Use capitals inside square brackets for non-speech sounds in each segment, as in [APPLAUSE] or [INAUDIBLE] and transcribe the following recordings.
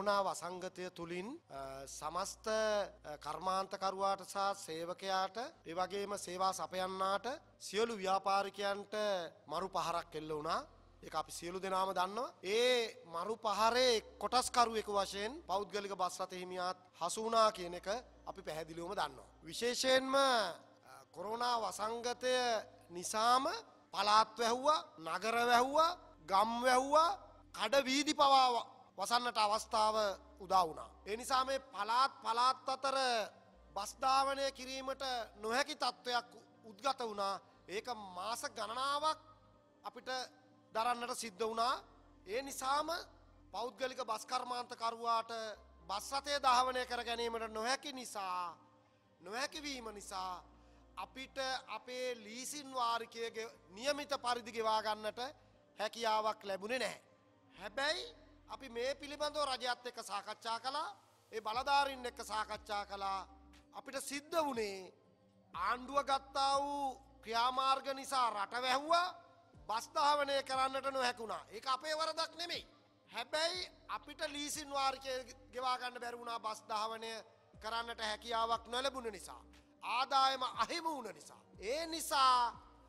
Corona වසංගතය තුළින් සමස්ත කර්මාන්තකරුවාට සහ සේවකයාට එවගේම සේවා සපයන්නාට සියලු ව්‍යාපාරිකයන්ට මරු පහරක් එල්ල වුණා ඒ අපි සියලු දෙනාම දන්නවා. ඒ මරු පහරේ කොටස්කරුවෙක වශයෙන් පෞද්ගලික බස් රථ හිමියාත් හසු වුණා කියන එක අපි පැහැදිලිවම දන්නවා. විශේෂයෙන්ම කොරෝනා වසංගතය නිසාම පලාත් වැැහ්වා නගර වැැහ්වා ගම් වැැහ්වා කඩ වීදි පවා වසන්නට අවස්ථාව උදා වුණා. එනිසා මේ පලාත් පලාත් අතර බස්ධාවනය කිරීමට නොහැකි තත්ත්වයක් උද්ගත වුණා ඒක මාස ගණනාවක් අපිට දරන්නට සිද්ධ වුණා ඒ නිසාම පෞද්ගලික බස්කර්මාන්තකරුවාට බස්රතය ධාවනය කර ගැනීමට නොහැකි නිසා නොහැකිවීම නිසා අපිට අපේ ලීසින් වාරිකය නියමිත පරිදි ගෙවාගන්නට හැකියාවක් ලැබුණේ නැහැ. හැබැයි අපි මේ පිළිබඳව රජයත් එක්ක සාකච්ඡා කළා ඒ බලධාරින් එක්ක සාකච්ඡා කළා අපිට සිද්ධ වුණේ ආණ්ඩුව ගත්තා වූ ක්‍රියාමාර්ග නිසා රට වැැහ්වා බස්ධාවනය කරන්නට නොහැකුණා ඒ අපේ වරදක් නෙමෙයි. හැබැයි අපිට ලීසින් වාර්කය ගෙවාගන්න බැරුණා බස්ධාවනය කරන්නට හැකියාවක් නොලැබුණ නිසා. ආදායම අහිම වුණ නිසා. ඒ නිසා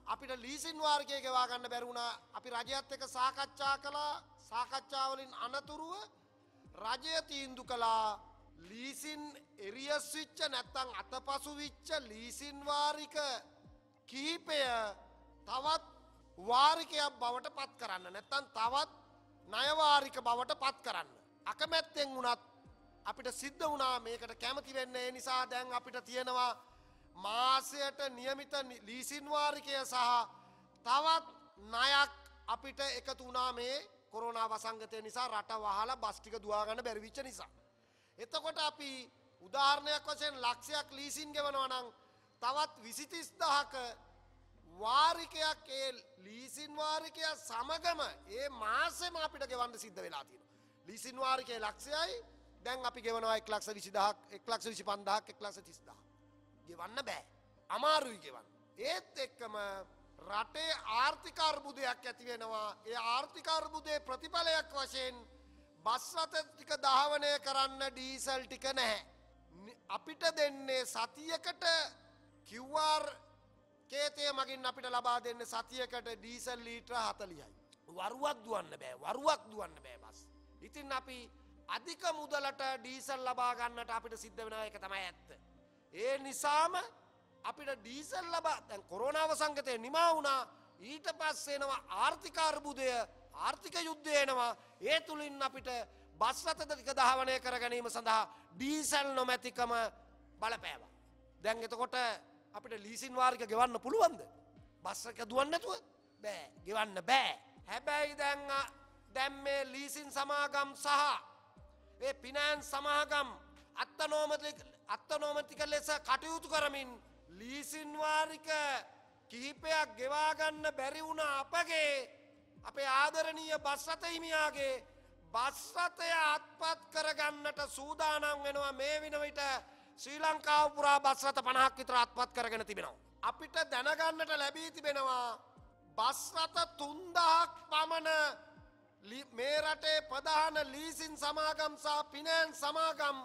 අපිට ලීසින් වාර්ගය ගෙවාගන්න බැරුණා අපි රජයත් එක සාකච්ඡා කළා සාකච්ඡාවලින් අනතුරුව රජය තීන්දු කළා. ලීසින් එරියස් විච්ච නැත්තං අතපසු විච්ච ලීසින්වාරික කිහිපය තවත් වාරිකයක් බවට පත් කරන්න. නැත්තන් තවත් නයවාරික බවට පත් කරන්න. අකමැත්තෙන් වුණත් අපිට සිද්ධ වුණා මේකට කැමති වෙන්න. ඒ නිසා දැන් අපිට තියෙනවා මාසයට නියමිත ලීසින්වාරිකය සහ තවත් නයක් අපිට එකතු වුණා මේ කොරුණා වසංගතය නිසා රට වහලා බස්ටික දවාගන්න බැරිවිච්ච නිසා. එතකොට අපි උදාහරණයක් වශයෙන් ලක්ෂයක් ලීසින් ගෙවනවනං තවත් විසිතිස් දහක වාරිකයක් ඒ ලීසින් වාරිකය සමගම ඒ මාසෙම අපිට ගෙවන්න සිද්ධ වෙලා තියෙන. ලීසින් වාරිකය ලක්ෂයයි දැන් අපි ගෙවනවා එක් ලක්ෂ විසිදහක් එක් ලක්ෂ විසි පන්දහක් එක් ලක්ෂ තිස්දා. ගෙවන්න බෑ. අමාරුයි ගෙවන්න. ඒත් එක්කම රටේ ආර්ථිකර්බුදයක් ඇති වෙනවා ඒ ආර්ථිකර්බුදය ප්‍රතිඵලයක් වශයෙන් බස්රත ටික ධාවනය කරන්න ඩීසල් ටික නැහැ. අපිට දෙන්නේ සතියකට කිව්වාර් කේතය මගින් අපිට ලබා දෙන්න සතියකට ඩීසල් ලීට්‍ර හතලියයි. වරුවක් දුවන්න බෑ වරුවක් දුවන්න බෑ බස්. ඉතින් අපි අධික මුදලට ඩීසල් ලබාගන්නට අපිට සිද්ධ වෙන එක තමයි ඇත්ත. ඒ නිසාම අපිට ඩීසල් ලබා තැන් කොරෝනාව සංගතය නිමා වුණා ඊට පස්සෙනවා ආර්ථිකාර්බුදය ආර්ථික යුද්ධයනවා ඒ තුළින් අපිට බස්රතතික දහවනය කර ගැනීම සඳහා ඩීසල් නොමැතිකම බලපෑවා. දැන් එතකොට අපිට ලීසින් වාරික ගෙවන්න පුළුවන්ද. බස්සක දුවන්නතුව බෑ ගෙවන්න බෑ. හැබැයි දැන් දැම් මේ ලීසින් සමාගම් සහ ඒ පිනෑන් සමාගම් අත්තනෝමතික ලෙස කටයුතු කරමින් ලීසින්වාරික කිහිපයක් ගෙවාගන්න බැරි වුණ අපගේ අපේ ආදරණීය බස්රතහිමියාගේ බස්රතය අත්පත් කරගන්නට සූදානම් වෙනවා මේ විනවිට ශ්‍රී ලංකාව පුරා බස්රත පණහක් විතර අත්පත් කරගෙන තිබෙනවා. අපිට දැනගන්නට ලැබී තිබෙනවා බස්රත තුන්දහක් පමණ මේ රටේ ප්‍රධාන ලීසින් සමාගම් සහ පිනෑන් සමාගම්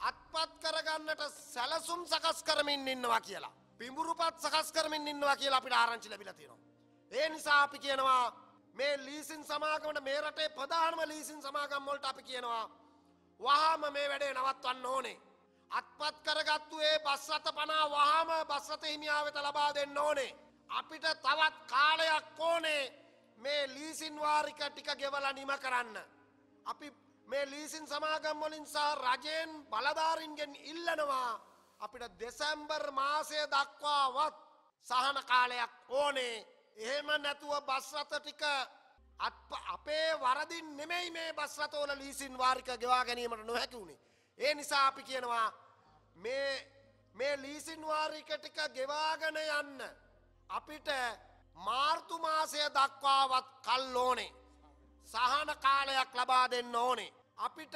අත්පත් කරගන්නට සැලසුම් සකස් කරමින් ඉන්නවා කියලා. පිඹුරුපත් සකස් කරමින් ඉන්නවා කියලා අපිට ආරංචි ලැබිලා තියෙනවා. ඒ නිසා අපි කියනවා මේ ලීසින් සමාගමට මේ රටේ ප්‍රධානම ලීසින් සමාගම් වලට අපි කියනවා වහාම මේ වැඩේ නවත්වන්න ඕනේ. අත්පත් කරගත්තු ඒ බස් රථ පනා වහාම බස් රථ හිමියා වෙත ලබා දෙන්න ඕනේ. අපිට තවත් කාලයක් ඕනේ මේ ලීසින් වාරික ටික ගෙවලා නිම කරන්න. අපි මේ ලීසින් සමාගම් වලින් සහ රජයෙන් බලධාරින්ගෙන් ඉල්ලනවා අපිට දෙසැම්බර් මාසය දක්වාවත් සහන කාලයක් ඕනේ එහෙම නැතුව බස්රත ටික අපේ වරදින් නෙමෙයි මේ බස්රතෝල ලීසින් වාරික ගෙවා ගැනීමට නොහැකි වුණේ. ඒ නිසා අපි කියනවා මේ ලීසින් වාරික ටික ගෙවාගෙන යන්න අපිට මාර්තු මාසය දක්වාවත් කල් ඕනේ. සහන කාලයක් ලබා දෙන්න ඕනේ. අපිට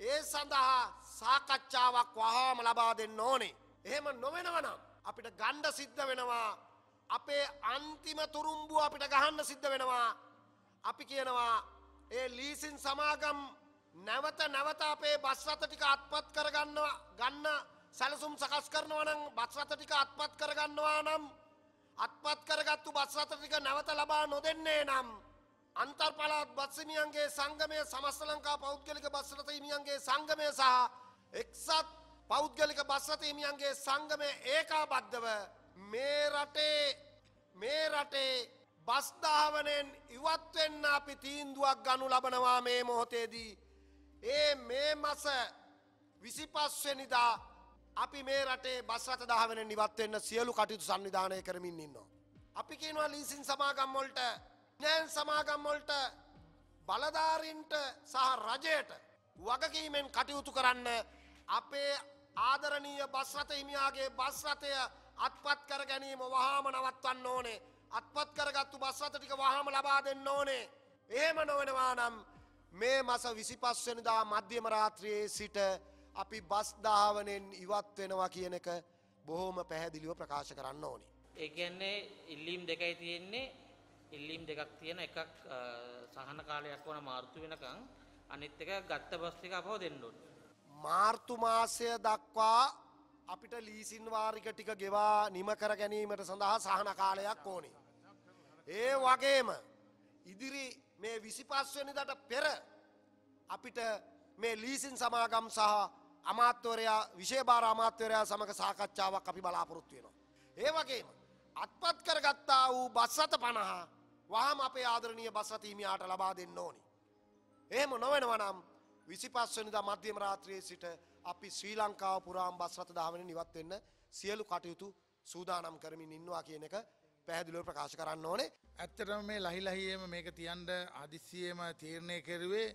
ඒ සඳහා සාකච්ඡාවක් වහාම ලබා දෙන්න ඕනේ. එහෙම නොවෙනවනම් අපිට ගණ්ඩ සිද්ධ වෙනවා අපේ අන්තිම තුරුම්බුව අපිට ගහන්න සිද්ධ වෙනවා. අපි කියනවා ඒ ලීසින් සමාගම් නැවත නැවත අපේ බස්රත ටික අත්පත් කරගන්නවා ගන්න සැලසුම් සකස් කරනවා නම් බස්රත ටික අත්පත් කරගන්නවා නම් අත්පත් කරගත්තු බස්රත ටික නැවත ලබා නොදෙන්නේ නම් අන්තර්පලාත් බස්හිමියන්ගේ සංගමය සමස්ත ලංකා පෞද්ගලික බස්රත හිමියන්ගේ සංගමය සහ එක්සත් පෞද්ගලික බස්රත හිමියන්ගේ සංගමය ඒකාබද්ධව මේ රටේ මේ රටේ බස්ධාවනයෙන් ඉවත්වෙන්න අපි තීන්දුවක් ගනු ලබනවා මේ මොහොතේදී. ඒ මේ මස විසිපස්වනිදා අපි මේ රටේ බස්රත දහවන නිවත්වෙන්න සියලු කටයුතු සංවිධානය කරමින් ඉන්නවා. අපි කියනවා ලීසින් සමාගම්මොල්ට නෑන් සමාගම්මොල්ට බලධාරින්ට සහ රජයට වගකීමෙන් කටයුතු කරන්න අපේ ආදරණීය බස්රත හිමියාගේ බස්රතය අත්පත් කර ගැනීම වහාම නවත්වන්න ඕනේ අත්පත් කරගත්තු බස්රත ටික වහාම ලබා දෙන්න ඕනේ එහෙම නොවෙනවා නම් මේ මස විසිපස්වනිදා මධ්‍යම රාත්‍රයේ සිට අපි බස්ධාවනෙන් ඉවත් වෙනවා කියන එක බොහෝම පැහැදිලිව ප්‍රකාශ කරන්න ඕනි. ඒ කියන්නේ ඉල්ලීම් දෙකයි තියෙන්නේ ඉල්ලීම් දෙකක් තියෙන එකක් අ, සහන කාලයක් වන මාර්තු වෙනකං අනිත් එක ගත්ත බස් ටික අපව දෙන්න ඕනේ. මාර්තු මාසය දක්වා අපිට ලීසින් වාරික ටික ගෙවා නිම කර ගැනීමට සඳහා සහන කාලයක් ඕනේ. ඒ වගේම ඉදිරි මේ විසිපස්වනිදට පෙර අපිට මේ ලීසින් සමාගම් සහ අමාත්‍යවරයා විශේභාර අමාත්‍යවරයා සමඟ සාකච්ඡාවක් අපි බලාපොරොත්තු වෙනවා. ඒ වගේම අත්පත් කරගත්තා වූ බස්සත පණහා වහම අපේ ආදරණීය බස්සතීමයාට ලබා දෙන්න ඕනි. එහෙම නොවෙනවනම් විසිපස්වනිදා මධ්‍යම රාත්‍රයේ සිට අපි ශ්‍රී ලංකාව පුරාම් බස්රත දාවන නිවත්වෙන්න සියලු කටයුතු සූදානම් කරමින් ඉන්නවා කියන එක පැහැදිලිව ප්‍රකාශ කරන්න ඕනේ. ඇත්තටම මේ ලහිලහියම මේක තියන්ඩ අදිසියම තීරණය කෙරුවේ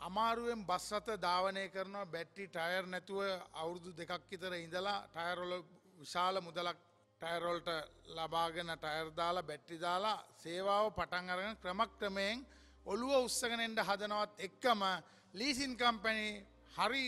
අමාරුවෙන් බස් රත ධාවනය කරනවා බැට්ටි ටයර් නැතුව අවුරුදු දෙකක් විතර ඉඳලා ටයරොල විශාල මුදලක් ටයරොල්ට ලබාගෙන ටයර් දාලා බැට්ටි දාලා සේවාව පටන් අරගෙන ක්‍රමක්‍රමයෙන් ඔළුව උත්සගෙනෙන්ට හදනවත් එක්කම ලීසින් කම්පැනි හරි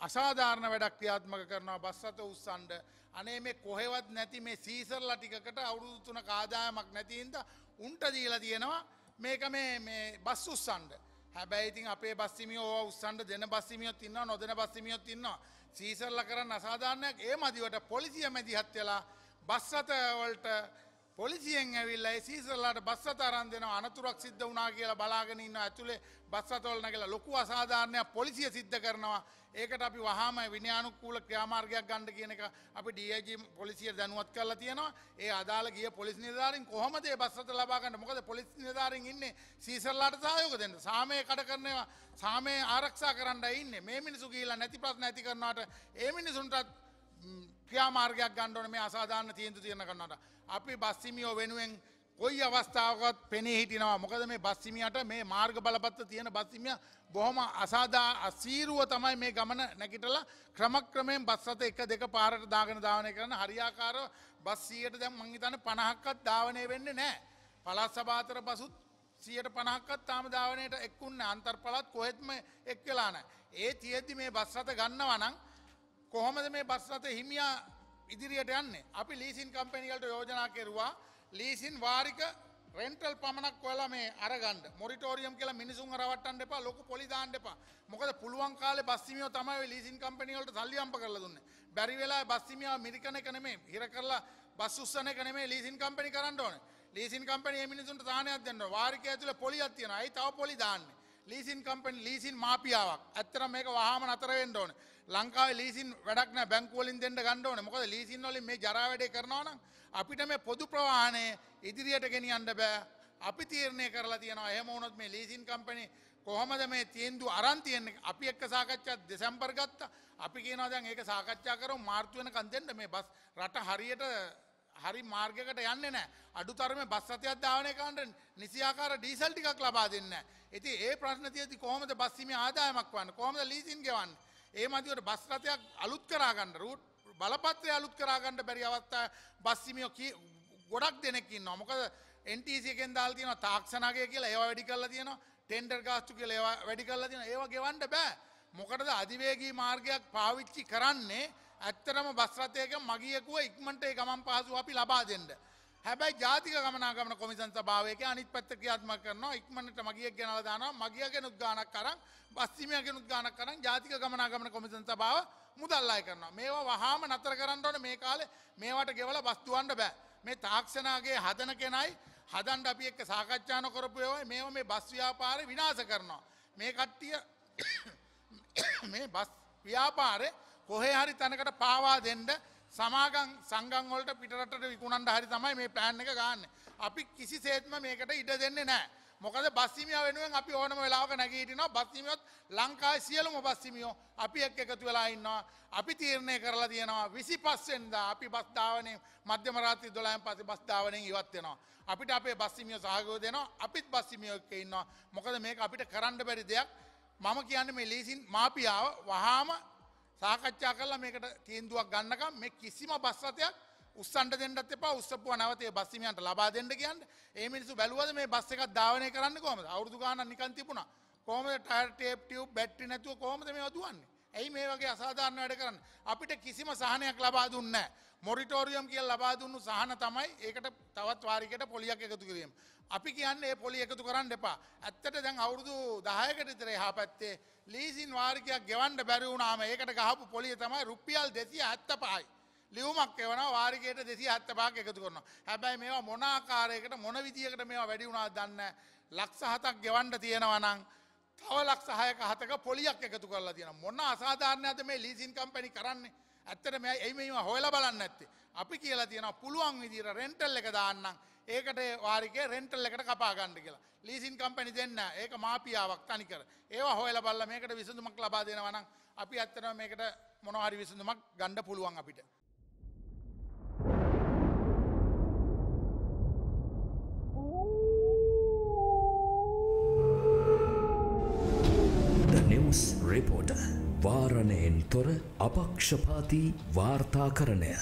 අසාධාරණ වැඩක් ක්‍රියාත්මක කරනවා බස්සත උත්සන්ඩ අනේ මේ කොහෙවත් නැති මේ සීසරල ටිකට අවුරුදු තුන කාදායමක් නැතින්ද උන්ට දීලා තියෙනවා මේක මේ මේ බස් උත්සන්ඩ හැබැයිතින් අපේ බස්සිමිය ඕ උත්සන්ඩ දෙන බස්සිමියොත් ඉන්න නොදන බස්සිමියොත් ඉන්නවා. සීසරල කරන්න අසාධාරණයක්. ඒ මදිවට පොලිසිය මැදිහත් වෙලා බස්සතවලට පොලිසියෙන් ඇවිල්ලා සීසරලාට බස්සත අරන් දෙනවා. අනතුරක් සිද්ධ වුණා කියලා බලාගෙන ඉන්න ඇතුලේ බස්සතවල නැගලා ලොකු අසාධාරණයක් පොලිසිය සිද්ධ කරනවා. ඒකට අපි වහාම විනයානුකූල ක්‍රියාමාර්ගයක් ගන්න කියන එක අපි DIG පොලිසිය දැනුවත් කරලා තියෙනවා. ඒ අදාළ ගිය පොලිස් නිලධාරීන් කොහොමද ඒ බස්සත ලබා ගන්න? මොකද පොලිස් නිලධාරීන් ඉන්නේ සීසරලාට සහයෝග දෙන්න. සාමය කඩ කරනවා සාමය ආරක්ෂා කරන්න ඉන්නේ. මේ මිනිසු ගිහිල්ලා නැති ප්‍රශ්න ඇති කරනවාට ඒ මිනිසුන්ටත් ක්‍රියාමාර්ගයක් ගණ්ඩෝන මේ අසාධාරණ තියන්තු තියෙන කරන්නට. අපි බස්සිමියෝ වෙනුවෙන් කොයි අවස්ථාවකත් පෙනේ හිටිනවා මොකද මේ බස්සිමියට මේ මාර්ග බලපත්ත තියෙන බස්සිමිය බොහොම අසාධා අසීරුව තමයි මේ ගමන නැකිටලා ක්‍රමක්‍රමයෙන් බස්සත එක දෙක පාරට දාගෙන ධාවනය කරන හරියාකාර බස්සියට දැම් මංහිතන පණහක්කත් ධාවනය වෙන්න නෑ. පලත් සභාතර පසුත් සියට පණහක්කත් තාම ධාවනයට එක්කුන්න අන්තර් පලත් කොහෙත්ම එක් වෙලාන. ඒ තියෙද්දි මේ බස්සත ගන්නවනං කොහොමද මේ බස්රත හිමියා ඉදිරියට යන්නේ? අපි ලීසින් කම්පැනිකලට යෝජනා කෙරවා. ලීසින් වාරික රෙන්ටල් පමණක් කොල මේ අරගන්ඩ මොරිටෝරියම් කියලා මිනිසුන් රවට්ටන් එපා ලොක පොලිදාන්න එපා. මොකද පුළුවන් කාල බස්සිමියෝ තමයි ලීසින් කම්පැනිවලට සල්ලියම්ප කරල දුන්න. බැරි වෙලා බස්සිමියා මිරිකන කනෙමේ හිර කරලා බස් උස්සන කනෙමේ ලීසින් කම්පැනි කරන්න ඕන. ලීසින් කම්පැනිය මිනිසුන්ට තානයක් දෙන්න වාරික ඇතුළ පොලියක් තියෙන අයි තව පොලි දාන්නේ? ලීසින් කම්පැනි ලීසින් මාපියාවක්. ඇත්තර මේක වහම නතරවෙන්න ඕන. ලංකාව ලීසින් වැඩක්න බැංකුවලින් දෙන්න ගණ්ඩෝන මොකද ලීසින් වලින් මේ ජරා වැඩේ කරනවනම් අපිට මේ පොදු ප්‍රවාහනය ඉදිරියට ගෙනියන්න බෑ. අපි තීරණය කරලා තියෙනවා එහෙම වුණොත් මේ ලීසින් කම්පැනි කොහොමද මේ තීන්දුව අරන් තියෙන්නේ? අපි එක්ක සාකච්ඡා දෙසැම්බර් ගත්තා. අපි කියනවා දැන් ඒක සාකච්ඡා කරමු. මාර්තු වෙනකන් දෙන්න මේ බස් රට හරියට හරි මාර්ගකට යන්නේ නෑ. අඩු තරම බස් රථයක් ධාවනය කරන්න නිසියාකාර ඩීසල් ටිකක් ලබා දෙන්න. ඉතින් ඒ ප්‍රශ්න තියෙදි කොහොමද බස්සිමේ ආදායමක් වන්න? කොහොමද ලීසින් ගෙවන්නේ? ඒ මදිවට බස් රථයක් අලුත් කරාගන්න රූට් බලපත්‍රය අලුත් කරාගන්න බැරි අවස්ථා බස්සිමියෝ ගොඩක් දෙනෙක් ඉන්නවා. මොකද NTC එකෙන් දාලා තියෙනවා තාක්ෂණගය කියලා ඒවා වැඩි කරලා තියෙනවා. ටෙන්ඩර් ගාස්තු කියලා ඒවා වැඩි කරලා තියෙනවා. ඒවා ගෙවන්න බෑ. මොකටද අධිවේගී මාර්ගයක් පාවිච්චි කරන්නේ ඇත්තටම බස් රථයක මගියෙකුව ඉක්මනට ඒ ගමන් පහසුව අපි ලබා දෙන්න. හැබැයි ජාතික ගමනාගමන කොමිසන් සභාවයක අනිත් පැත්ත ක්‍රියාත්ම කරනවා. ඉක්මනට මගියක් ගෙනලා දානවා. මගිය ගෙනුත් ගානක් අරන් බස්සිමිය ගෙනුත් ගානක් කරන් ජාතික ගමනාගමන කොමිසන් සභාව මුදල් අය කරනවා. මේවා වහාම නතර කරන්න ඕනේ. මේ කාලේ මේවට ගෙවලා බස් දුවන්න බෑ. මේ තාක්ෂණාගේ හදන කෙනයි හදන්න අපි එක්ක සාකච්ඡා නොකරපු ඒවා. මේවා මේ බස් ව්‍යාපාරේ විනාශ කරනවා. මේ කට්ටිය [COUGHS] මේ බස් ව්‍යාපාරය කොහේ හරි තැනකට පාවා දෙන්න සමාගම් සංගම් වලට පිටරටට විකුණන්න හරි තමයි මේ ප්ලෑන් එක ගන්න. අපි කිසිසේත්ම මේකට ඉඩ දෙන්නේ නැහැ. මොකද බස්හිමියා වෙනුවෙන් අපි ඕනම වෙලාවක නැගී හිටිනවා බස්හිමියොත් ලංකාවේ සියලුම බස්හිමියෝ අපි එක්ක එකතු වෙලා ඉන්නවා. අපි තීරණය කරලා තියෙනවා 25 වෙනිදා අපි බස් ධාවනයේ මධ්‍යම රාත්‍රී 12න් පස්සේ බස් ධාවනයෙන් ඉවත් වෙනවා. අපිට අපේ බස්හිමියෝ සහයෝගය දෙනවා. අපිත් බස්හිමියෝ එක්ක ඉන්නවා. මොකද මේක අපිට කරන්න බැරි දෙයක්. මම කියන්නේ මේ ලීසින් මාපියාව වහාම සාකච්ඡා කරලා මේකට තීන්දුවක් ගන්නකම් මේ කිසිම බස් රථයක් උස්සන්ට දෙන්නත් එපා උස්සපුවා නැවතේ බස් හිමියන්ට ලබා දෙන්න කියන්නේ. ඒ මිනිස්සු බැලුවද මේ බස් එකක් ධාවනය කරන්න කොහමද? අවුරුදු ගාණක් නිකන් තිබුණා. කොහොමද ටයර් ටේප් ටියුබ් බැටරි නැතුව කොහොමද මේවා දුවන්නේ? ඇයි මේ වගේ අසාධාරණ වැඩ කරන්නේ? අපිට කිසිම සහනයක් ලබා දුන්නේ නැහැ. මොරිටෝරියම් කියලා ලබා දුන්නු සහන තමයි ඒකට තවත් වාරිකයට පොලියක් එකතු කිරීම. අපි කියන්නේ ඒ පොලි එකතු කරන්න එපා. ඇත්තට දැන් අවුරුදු 10කට විතර එහා පැත්තේ ලීසින් වාරිකයක් ගෙවන්න බැරි වුණාම ඒකට ගහපු පොලිය තමයි රුපියල් 275යි. ලියුමක් එවනවා වාරිකයට 275ක් එකතු කරනවා. හැබැයි මේවා මොන ආකාරයකට මොන විදියකට මේවා වැඩි වුණාද දන්නේ නැහැ. ලක්ෂ 7ක් ගෙවන්න තියෙනවා නම් තව ලක්ෂ 6ක 7ක පොලියක් එකතු කරලා තියෙනවා. මොන අසාධාරණයක්ද මේ ලීසින් කම්පැනි කරන්නේ? ඇත්තට මේ ඇයි මේවා හොයලා බලන්නේ නැත්තේ? අපි කියලා තියෙනවා පුළුවන් විදියට රෙන්ටල් එක දාන්නම්. ඒකට වාරිකේ රෙන්ටල් එකට කපා ගන්න කියලා. ලීසින් කම්පැනි දෙන්න. ඒක මාපියාවක් තනිකර. ඒවා හොයලා බලලා මේකට විසඳුමක් ලබා දෙනවා නම් අපි ඇත්තටම මේකට මොනවා හරි විසඳුමක් ගන්න පුළුවන් අපිට. වාරණයෙන් තොර අපක්ෂපාති වාර්තාකරණය.